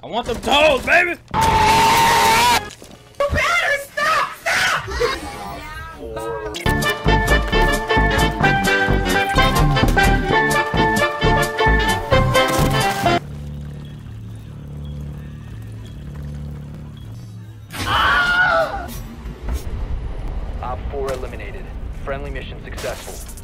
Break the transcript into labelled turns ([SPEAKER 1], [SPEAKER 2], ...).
[SPEAKER 1] I want them toes, baby! You better stop! Stop!
[SPEAKER 2] Op 4 eliminated. Friendly mission successful.